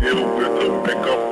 hill with a pickup